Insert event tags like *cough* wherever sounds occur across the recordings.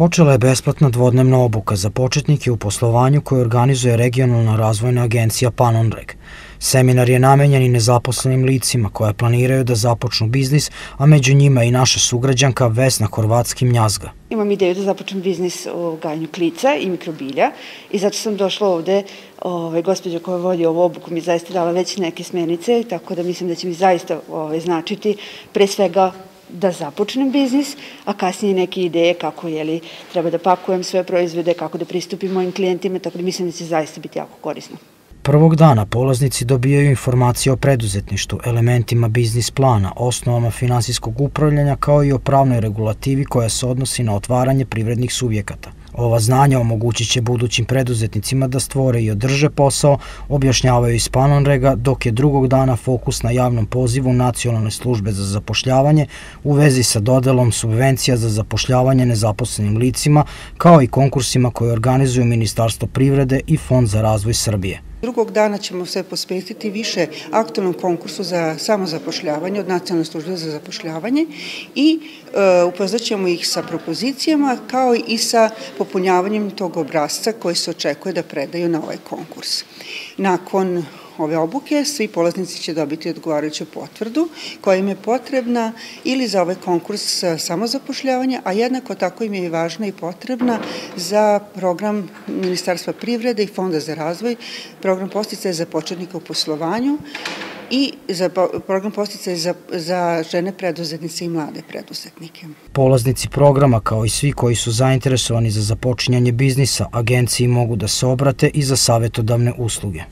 Počela je besplatna dvodnevna obuka za početnike u poslovanju koju organizuje regionalna razvojna agencija Panonreg. Seminar je namenjen i nezaposlenim licima koja planiraju da započnu biznis, a među njima i naša sugrađanka Vesna Horvatski Mnjazga. Imam ideju da započnem biznis u gajanju klica i mikrobilja i zato sam došla ovde, ovaj, gospođa koja vodi ovu obuku mi zaista dala već neke smenice, tako da mislim da će mi zaista ovaj, značiti pre svega da započnem biznis, a kasnije neke ideje kako jeli, treba da pakujem svoje proizvode, kako da pristupim mojim klijentima, tako da mislim da će zaista biti jako korisno. Prvog dana polaznici dobijaju informacije o preduzetništvu, elementima biznis plana, osnovama finansijskog upravljanja kao i o pravnoj regulativi koja se odnosi na otvaranje privrednih subjekata. Ova znanja omogućit će budućim preduzetnicima da stvore i održe posao, objašnjavaju iz Panonrega, dok je drugog dana fokus na javnom pozivu Nacionalne službe za zapošljavanje u vezi sa dodelom subvencija za zapošljavanje nezaposlenim licima, kao i konkursima koje organizuju Ministarstvo privrede i Fond za razvoj Srbije. Drugog dana ćemo se posvetiti više aktualnom konkursu za samozapošljavanje od Nacionalne službe za zapošljavanje i e, upoznaćemo ih sa propozicijama kao i sa popunjavanjem tog obrazca koji se očekuje da predaju na ovaj konkurs. Nakon ove obuke, svi polaznici će dobiti odgovarajuću potvrdu koja im je potrebna ili za ovaj konkurs samozapošljavanja, a jednako tako im je i važna i potrebna za program Ministarstva privrede i Fonda za razvoj, program posticaja za početnika u poslovanju i za program posticaja za, za žene preduzetnice i mlade preduzetnike. Polaznici programa, kao i svi koji su zainteresovani za započinjanje biznisa, agenciji mogu da se obrate i za savetodavne usluge.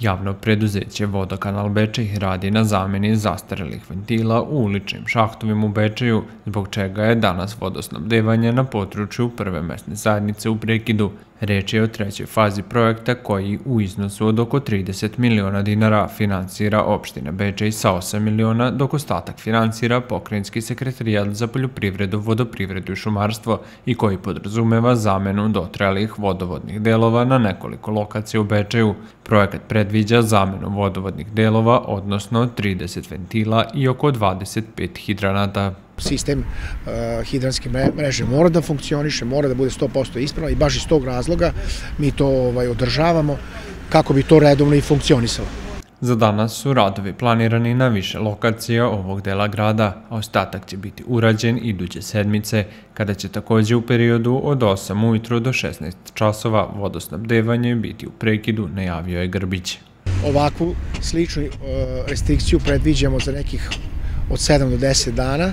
Javno preduzeće Vodokanal Bečej radi na zameni zastarelih ventila u uličnim šahtovima u Bečeju, zbog čega je danas vodosnabdevanje na području prve mesne zajednice u prekidu. Reč je o trećoj fazi projekta koji u iznosu od oko 30 miliona dinara finansira opština Bečej sa 8 miliona, dok ostatak finansira pokrajinski sekretarijat za poljoprivredu, vodoprivredu i šumarstvo i koji podrazumeva zamenu dotrelih vodovodnih delova na nekoliko lokacija u Bečeju. Projekat predviđa zamenu vodovodnih delova, odnosno 30 ventila i oko 25 hidranata sistem uh, hidranske mreže mora da funkcioniše, mora da bude 100% ispravno i baš iz tog razloga mi to ovaj, održavamo kako bi to redovno i funkcionisalo. Za danas su radovi planirani na više lokacija ovog dela grada, a ostatak će biti urađen iduće sedmice, kada će takođe u periodu od 8 ujutro do 16 časova vodosnabdevanje biti u prekidu, najavio je Grbić. Ovakvu sličnu uh, restrikciju predviđamo za nekih od 7 do 10 dana,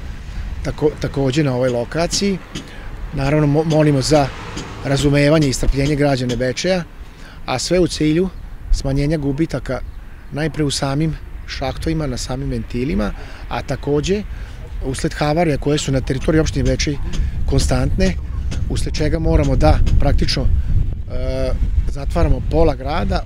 tako, takođe na ovoj lokaciji. Naravno, molimo za razumevanje i strpljenje građane Bečeja, a sve u cilju smanjenja gubitaka najpre u samim šahtovima, na samim ventilima, a takođe usled havarija koje su na teritoriji opštine Bečej konstantne, usled čega moramo da praktično e, zatvaramo pola grada,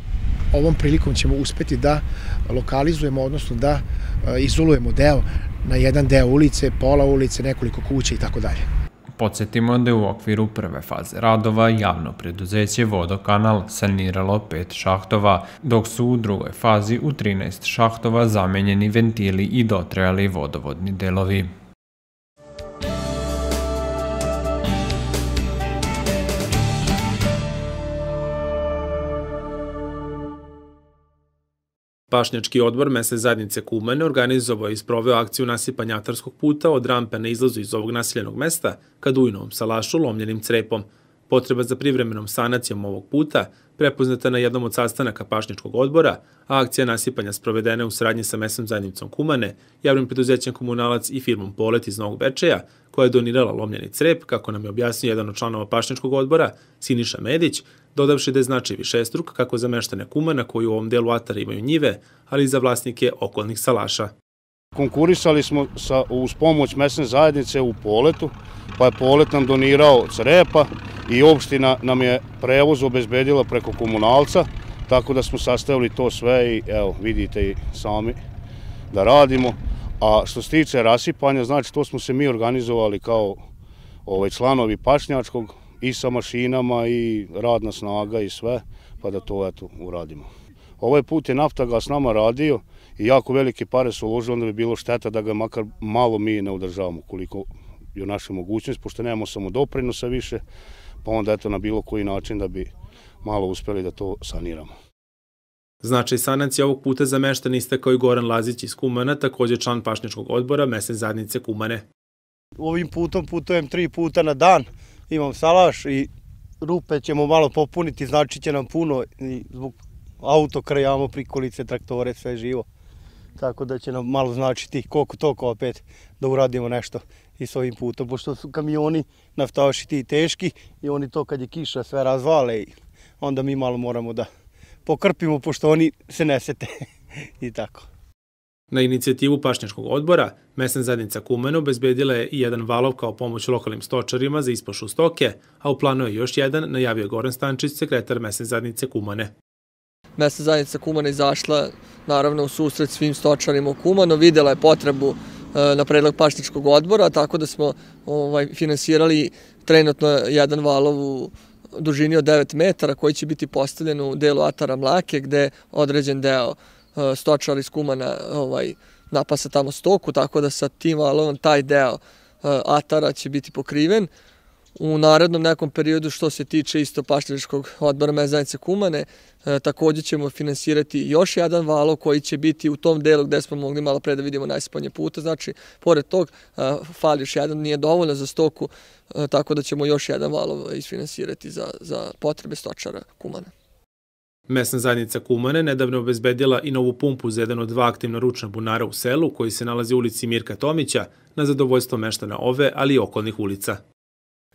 ovom prilikom ćemo uspeti da lokalizujemo, odnosno da e, izolujemo deo na jedan deo ulice, pola ulice, nekoliko kuća i tako dalje. Podsjetimo da je u okviru prve faze radova javno preduzeće Vodokanal saniralo pet šahtova, dok su u drugoj fazi u 13 šahtova zamenjeni ventili i dotrejali vodovodni delovi. Pašnjački odbor mesne zajednice Kumane organizovao i isproveo akciju nasipanja atarskog puta od rampe na izlazu iz ovog naseljenog mesta ka Dujnovom salašu lomljenim crepom. Potreba za privremenom sanacijom ovog puta prepoznata na jednom od sastanaka Pašnjačkog odbora, a akcija nasipanja sprovedena u saradnji sa mesnom zajednicom Kumane, javnim preduzećem Komunalac i firmom Polet iz Novog Bečeja, koja je donirala lomljeni crep, kako nam je objasnio jedan od članova Pašnjačkog odbora, Siniša Medić, dodavši da je značaj višestruk kako za meštane Kumana koji u ovom delu Atara imaju njive, ali i za vlasnike okolnih salaša. Konkurisali smo sa, uz pomoć mesne zajednice u Poletu, pa je Polet nam donirao crepa i opština nam je prevoz obezbedila preko komunalca, tako da smo sastavili to sve i evo vidite i sami da radimo. A što se tiče rasipanja, znači to smo se mi organizovali kao ovaj, članovi Pašnjačkog i sa mašinama i radna snaga i sve, pa da to eto uradimo. Ovaj put je Naftagas nama radio i jako velike pare su uložili, onda bi bilo šteta da ga makar malo mi ne udržavamo koliko je u našoj mogućnosti, pošto nemamo samo doprinosa više, pa onda eto na bilo koji način da bi malo uspeli da to saniramo. Značaj sanacije ovog puta za meštan istakao i Goran Lazić iz Kumana, takođe član pašnjačkog odbora mesne zadnice Kumane. Ovim putom putujem tri puta na dan, imam salaš i rupe ćemo malo popuniti, znači će nam puno i zbog auto krajamo, prikolice, traktore, sve živo. Tako da će nam malo značiti koliko toliko opet da uradimo nešto i s ovim putom, pošto su kamioni naftaši ti teški i oni to kad je kiša sve razvale i onda mi malo moramo da pokrpimo pošto oni se nesete *laughs* i tako. Na inicijativu Pašnjačkog odbora, mesna zajednica Kumen obezbedila je i jedan valov kao pomoć lokalnim stočarima za ispašu stoke, a u planu je još jedan, najavio Goran Stančić, sekretar mesne zajednice Kumane. Mesna zajednica Kumana izašla naravno u susret svim stočarima u Kumano, videla je potrebu e, na predlog pašničkog odbora, tako da smo ovaj, finansirali trenutno jedan valov u dužini od 9 metara koji će biti postavljen u delu Atara Mlake gde određen deo stočar iz Kumana ovaj, napasa tamo stoku, tako da sa tim valovom taj deo e, Atara će biti pokriven. U narednom nekom periodu što se tiče isto pašljariškog odbora mezanice Kumane, e, takođe ćemo finansirati još jedan valov koji će biti u tom delu gde smo mogli malo pre da vidimo najspanje puta, znači pored tog e, fali još jedan, nije dovoljno za stoku, e, tako da ćemo još jedan valov isfinansirati za, za potrebe stočara Kumana. Mesna zajednica Kumane nedavno obezbedila i novu pumpu za jedan od dva aktivna ručna bunara u selu koji se nalazi u ulici Mirka Tomića na zadovoljstvo meštana ove, ali i okolnih ulica.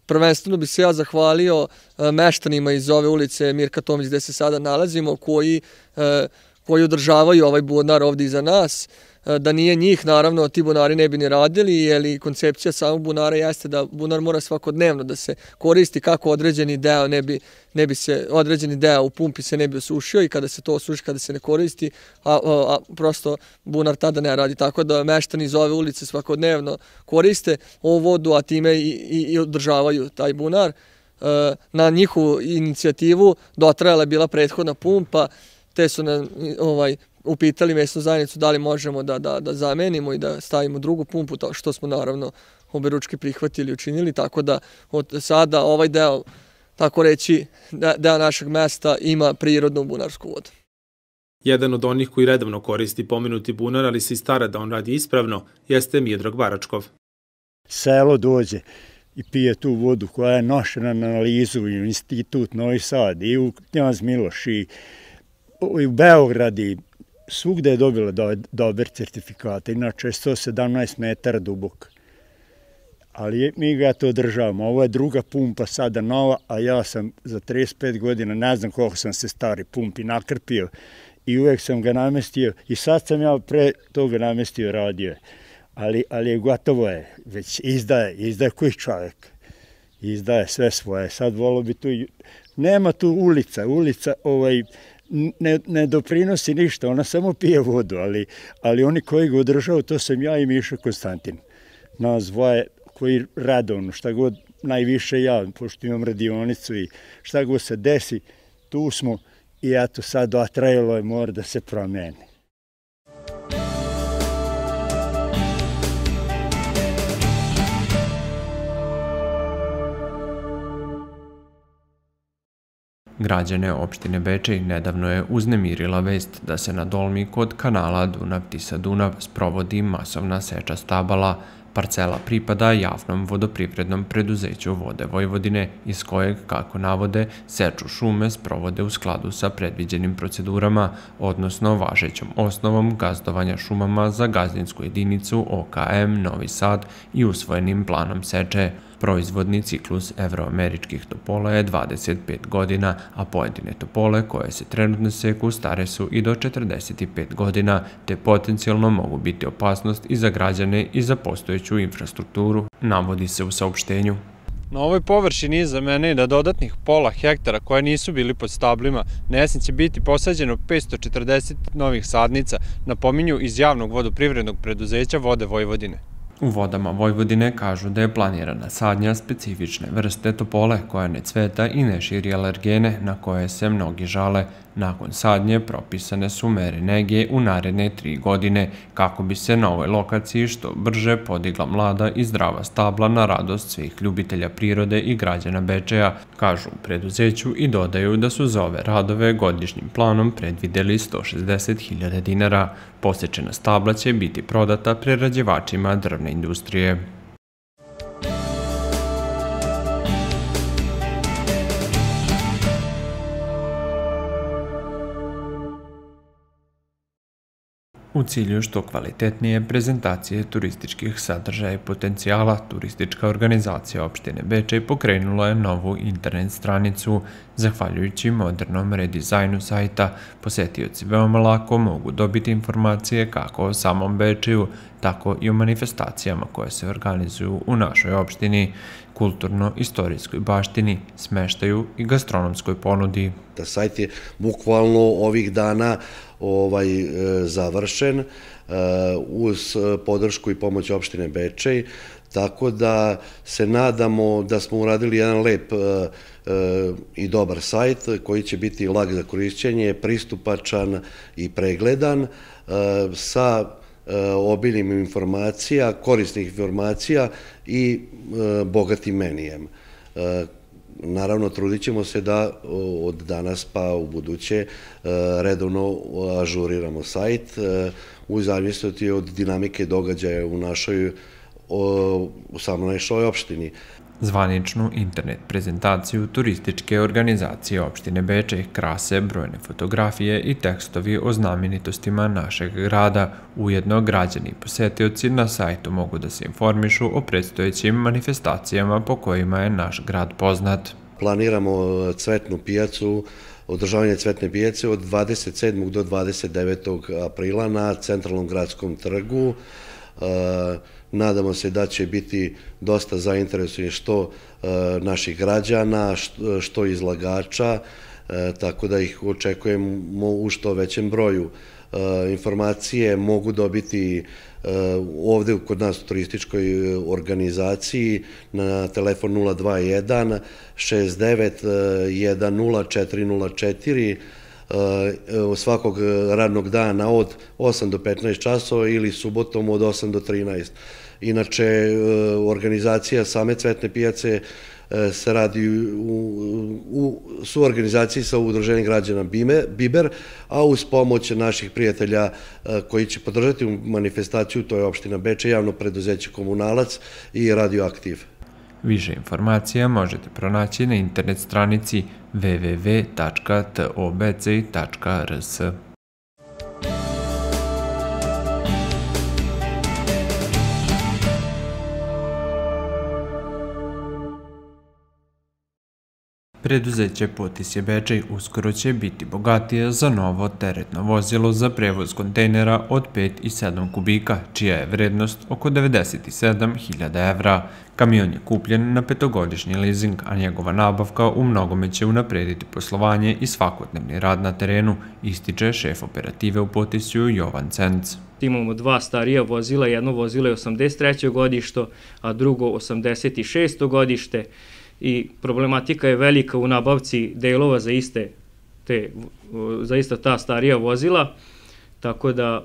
Prvenstveno bi se ja zahvalio e, meštanima iz ove ulice Mirka Tomić gde se sada nalazimo, koji, e, koji održavaju ovaj bunar ovde iza nas. E, da nije njih, naravno, ti bunari ne bi ni radili, jer koncepcija samog bunara jeste da bunar mora svakodnevno da se koristi kako određeni deo ne bi, ne bi se, određeni deo u pumpi se ne bi osušio i kada se to osuši, kada se ne koristi, a, a, a prosto bunar tada ne radi. Tako da meštani iz ove ulice svakodnevno koriste ovu vodu, a time i, i, i održavaju taj bunar. E, na njihovu inicijativu dotrajala je bila prethodna pumpa, te su na, ovaj, upitali mesnu zajednicu da li možemo da, da, da zamenimo i da stavimo drugu pumpu, to što smo naravno oberučki prihvatili i učinili, tako da od sada ovaj deo, tako reći, deo našeg mesta ima prirodnu bunarsku vodu. Jedan od onih koji redovno koristi pomenuti bunar, ali se i stara da on radi ispravno, jeste Mijedrag Baračkov. Selo dođe i pije tu vodu koja je nošena na analizu u institut Novi Sad i u Knjaz Miloš i u Beograd i svugde je dobila do, dober certifikat, inače je 117 metara dubok. Ali mi ga to održavamo. Ovo je druga pumpa sada nova, a ja sam za 35 godina, ne znam koliko sam se stari pumpi nakrpio i uvek sam ga namestio i sad sam ja pre toga namestio radio. Ali, ali gotovo je, već izdaje, izdaje koji čovjek. Izdaje sve svoje. Sad volo bi tu, nema tu ulica, ulica ovaj, ne, ne doprinosi ništa, ona samo pije vodu, ali, ali oni koji ga održaju, to sam ja i Miša Konstantin. Nas dvoje koji rade ono, šta god najviše ja, pošto imam radionicu i šta god se desi, tu smo i eto sad otrajalo je mora da se promeni. Građane opštine Bečej nedavno je uznemirila vest da se na dolmi kod kanala Dunav-Tisa-Dunav sprovodi masovna seča stabala. Parcela pripada javnom vodoprivrednom preduzeću Vode Vojvodine, iz kojeg, kako navode, seču šume sprovode u skladu sa predviđenim procedurama, odnosno važećom osnovom gazdovanja šumama za gazdinsku jedinicu OKM Novi Sad i usvojenim planom seče. Proizvodni ciklus evroameričkih topola je 25 godina, a pojedine topole koje se trenutno seku stare su i do 45 godina, te potencijalno mogu biti opasnost i za građane i za postojeću infrastrukturu, navodi se u saopštenju. Na ovoj površini iza mene i na dodatnih pola hektara koje nisu bili pod stablima, na će biti posađeno 540 novih sadnica, napominju iz javnog vodoprivrednog preduzeća Vode Vojvodine. U vodama Vojvodine kažu da je planirana sadnja specifične vrste topole koja ne cveta i ne širi alergene na koje se mnogi žale. Nakon sadnje propisane su mere nege u naredne tri godine kako bi se na ovoj lokaciji što brže podigla mlada i zdrava stabla na radost svih ljubitelja prirode i građana Bečeja, kažu u preduzeću i dodaju da su za ove radove godišnjim planom predvideli 160.000 dinara. Posečena stabla će biti prodata prerađevačima drvne industrije. U cilju što kvalitetnije prezentacije turističkih sadržaja i potencijala, turistička organizacija opštine Bečej pokrenula je novu internet stranicu. Zahvaljujući modernom redizajnu sajta, posetioci veoma lako mogu dobiti informacije kako o samom Bečeju, tako i o manifestacijama koje se organizuju u našoj opštini, kulturno-istorijskoj baštini, smeštaju i gastronomskoj ponudi. Da sajt je bukvalno ovih dana ovaj e, završen e, uz podršku i pomoć opštine Bečej, tako da se nadamo da smo uradili jedan lep e, i dobar sajt koji će biti lag za korišćenje, pristupačan i pregledan sa obiljnim informacija, korisnih informacija i bogatim menijem. Naravno, trudit ćemo se da od danas pa u buduće redovno ažuriramo sajt u zavisnosti od dinamike događaja u našoj u samoj našoj opštini. Zvaničnu internet prezentaciju turističke organizacije opštine Bečej krase brojne fotografije i tekstovi o znamenitostima našeg grada. Ujedno građani i posetioci na sajtu mogu da se informišu o predstojećim manifestacijama po kojima je naš grad poznat. Planiramo cvetnu pijacu održavanje cvetne pijace od 27. do 29. aprila na centralnom gradskom trgu. Nadamo se da će biti dosta zainteresovani što e, naših građana, što izlagača, e, tako da ih očekujemo u što većem broju. Informacije mogu dobiti ovde kod nas u turističkoj organizaciji na telefon 021 69 10404 svakog radnog dana od 8 do 15 časova ili subotom od 8 do 13. Inače, e, organizacija same cvetne pijace e, se radi u, u suorganizaciji sa udruženjem građana Bime, Biber, a uz pomoć naših prijatelja koji će podržati manifestaciju, to je opština Beče, javno preduzeće Komunalac i Radioaktiv. Više informacija možete pronaći na internet stranici www.tobc.rs. Preduzeće Potisje Bečej uskoro će biti bogatije za novo teretno vozilo za prevoz kontejnera od 5 i 7 kubika, čija je vrednost oko 97.000 evra. Kamion je kupljen na petogodišnji leasing, a njegova nabavka u mnogome će unaprediti poslovanje i svakodnevni rad na terenu, ističe šef operative u Potisju Jovan Cenc. Imamo dva starija vozila, jedno vozilo je 83. godišto, a drugo 86. godište i problematika je velika u nabavci delova za iste te, za ista ta starija vozila, tako da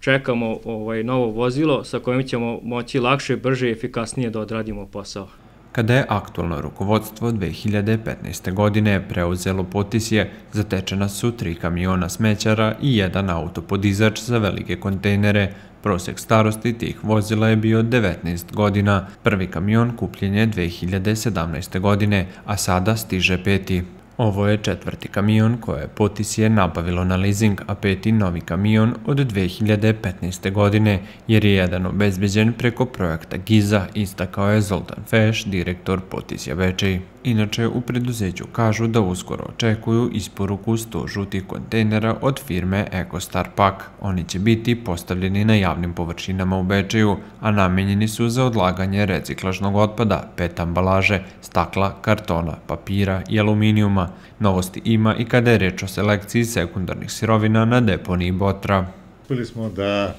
čekamo ovaj novo vozilo sa kojim ćemo moći lakše, brže i efikasnije da odradimo posao. Kada je aktualno rukovodstvo 2015. godine preuzelo potisje, zatečena su tri kamiona smećara i jedan autopodizač za velike kontejnere, Prosek starosti tih vozila je bio 19 godina. Prvi kamion kupljen je 2017. godine, a sada stiže peti. Ovo je četvrti kamion koje Potisje nabavilo na leasing, a peti novi kamion od 2015. godine, jer je jedan obezbeđen preko projekta Giza, istakao je Zoltan Feš, direktor Potisja Bečej. Inače, u preduzeću kažu da uskoro očekuju isporuku 100 žutih kontejnera od firme EcoStar Pack. Oni će biti postavljeni na javnim površinama u Bečeju, a namenjeni su za odlaganje reciklažnog otpada, pet ambalaže, stakla, kartona, papira i aluminijuma. Novosti ima i kada je reč o selekciji sekundarnih sirovina na deponiji Botra. Uspeli smo da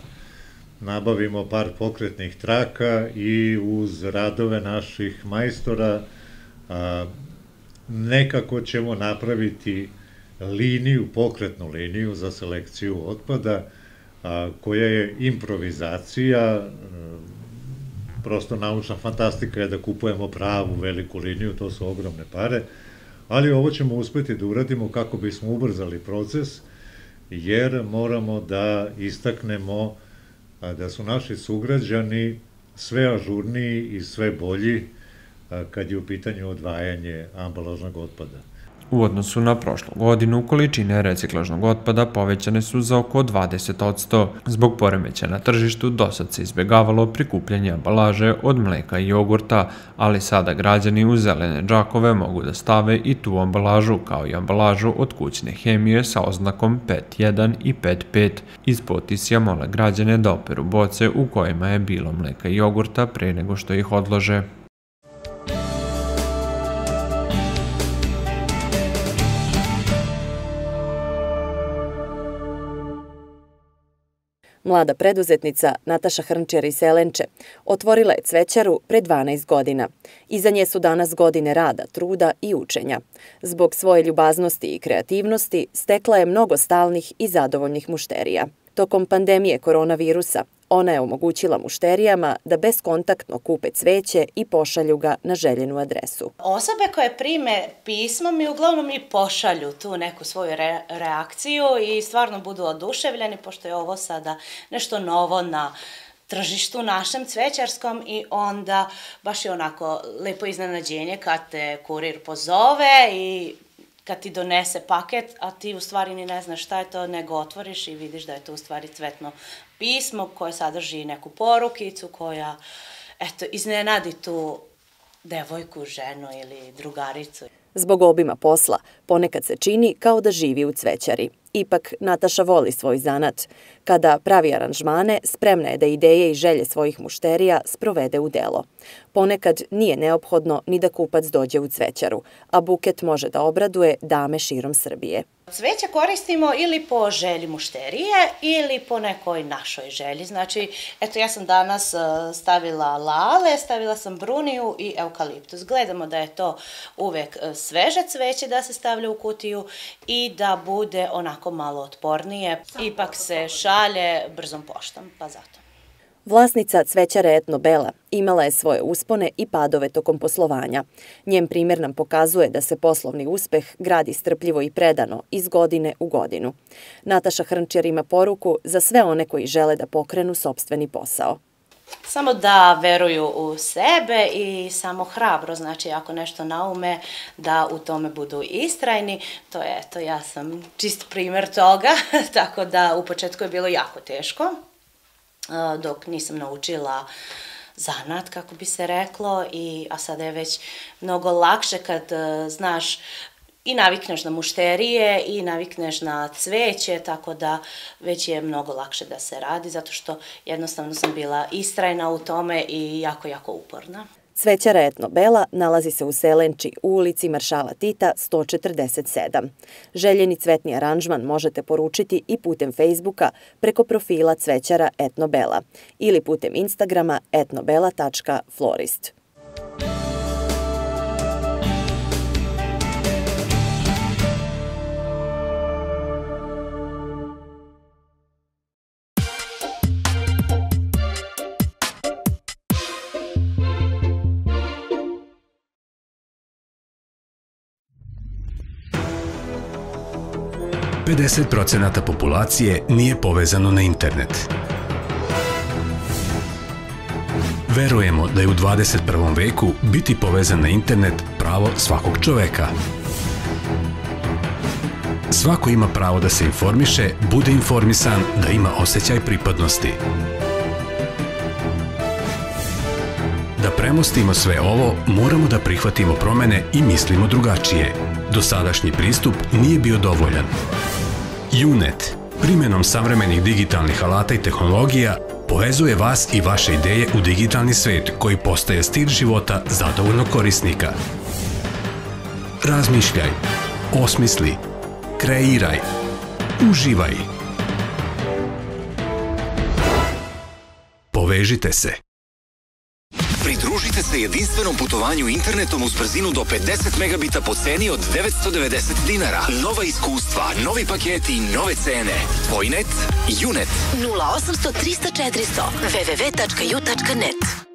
nabavimo par pokretnih traka i uz radove naših majstora a, nekako ćemo napraviti liniju, pokretnu liniju za selekciju otpada, a, koja je improvizacija, a, prosto naučna fantastika je da kupujemo pravu veliku liniju, to su ogromne pare, ali ovo ćemo uspeti da uradimo kako bismo ubrzali proces, jer moramo da istaknemo da su naši sugrađani sve ažurniji i sve bolji kad je u pitanju odvajanje ambalažnog otpada. U odnosu na prošlu godinu, količine reciklažnog otpada povećane su za oko 20%. Zbog poremeća na tržištu dosad se izbjegavalo prikupljanje ambalaže od mleka i jogurta, ali sada građani u zelene džakove mogu da stave i tu ambalažu, kao i ambalažu od kućne hemije sa oznakom 5.1 i 5.5. Iz potisja mole građane da operu boce u kojima je bilo mleka i jogurta pre nego što ih odlože. Mlada preduzetnica Nataša Hrnčer iz Selenče otvorila je cvećaru pre 12 godina. Iza nje su danas godine rada, truda i učenja. Zbog svoje ljubaznosti i kreativnosti stekla je mnogo stalnih i zadovoljnih mušterija. Tokom pandemije koronavirusa Ona je omogućila mušterijama da beskontaktno kupe cveće i pošalju ga na željenu adresu. Osobe koje prime pismo mi uglavnom i pošalju tu neku svoju re reakciju i stvarno budu oduševljeni pošto je ovo sada nešto novo na tržištu našem cvećarskom i onda baš je onako lepo iznenađenje kad te kurir pozove i kad ti donese paket, a ti u stvari ni ne znaš šta je to, nego otvoriš i vidiš da je to u stvari cvetno pismo koje sadrži neku porukicu koja, eto, iznenadi tu devojku, ženu ili drugaricu. Zbog obima posla, ponekad se čini kao da živi u cvećari. Ipak, Nataša voli svoj zanat. Kada pravi aranžmane, spremna je da ideje i želje svojih mušterija sprovede u delo. Ponekad nije neophodno ni da kupac dođe u cvećaru, a buket može da obraduje dame širom Srbije. Cveće koristimo ili po želji mušterije ili po nekoj našoj želji. Znači, eto ja sam danas e, stavila lale, stavila sam bruniju i eukaliptus. Gledamo da je to uvek e, sveže cveće da se stavlja u kutiju i da bude onako malo otpornije. Ipak se šalje brzom poštom, pa zato. Vlasnica cvećare Etno Bela imala je svoje uspone i padove tokom poslovanja. Njen primjer nam pokazuje da se poslovni uspeh gradi strpljivo i predano iz godine u godinu. Nataša Hrnčer ima poruku za sve one koji žele da pokrenu sobstveni posao. Samo da veruju u sebe i samo hrabro, znači ako nešto naume, da u tome budu istrajni. To je, eto, ja sam čist primer toga, *laughs* tako da u početku je bilo jako teško dok nisam naučila zanat, kako bi se reklo, i, a sada je već mnogo lakše kad uh, znaš i navikneš na mušterije i navikneš na cveće, tako da već je mnogo lakše da se radi, zato što jednostavno sam bila istrajna u tome i jako, jako uporna. Cvećara Etno Bela nalazi se u Selenči u ulici Maršala Tita 147. Željeni cvetni aranžman možete poručiti i putem Facebooka preko profila Cvećara Etno Bela ili putem Instagrama etnobela.florist. 50% populacije nije povezano na internet. Verujemo da je u 21. veku biti povezan na internet pravo svakog čoveka. Svako ima pravo da se informiše, bude informisan, da ima osjećaj pripadnosti. Da premostimo sve ovo, moramo da prihvatimo promene i mislimo drugačije. Dosadašnji pristup nije bio dovoljan. UNET, primjenom savremenih digitalnih alata i tehnologija, povezuje vas i vaše ideje u digitalni svet koji postaje stil života zadovoljnog korisnika. Razmišljaj, osmisli, kreiraj, uživaj. Povežite se. Pridružite se jedinstvenom putovanju internetom uz brzinu do 50 megabita po ceni od 990 dinara. Nova iskustva, novi paketi, nove cene. Tvojnet, Unet. 0800 300 400 www.ju.net